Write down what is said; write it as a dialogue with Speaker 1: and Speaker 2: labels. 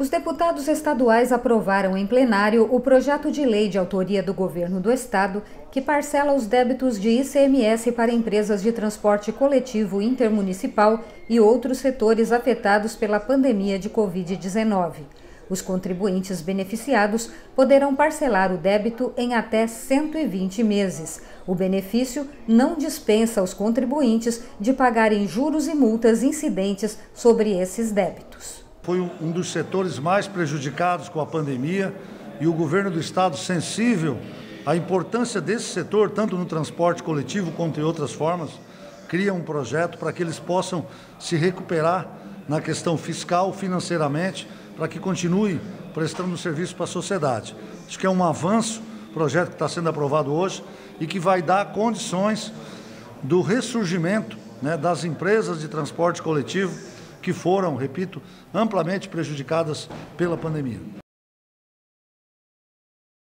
Speaker 1: Os deputados estaduais aprovaram em plenário o projeto de lei de autoria do governo do estado que parcela os débitos de ICMS para empresas de transporte coletivo intermunicipal e outros setores afetados pela pandemia de Covid-19. Os contribuintes beneficiados poderão parcelar o débito em até 120 meses. O benefício não dispensa os contribuintes de pagarem juros e multas incidentes sobre esses débitos
Speaker 2: foi um dos setores mais prejudicados com a pandemia e o governo do estado sensível à importância desse setor, tanto no transporte coletivo quanto em outras formas, cria um projeto para que eles possam se recuperar na questão fiscal, financeiramente, para que continue prestando serviço para a sociedade. Acho que é um avanço, projeto que está sendo aprovado hoje e que vai dar condições do ressurgimento né, das empresas de transporte coletivo que foram, repito, amplamente prejudicadas pela pandemia.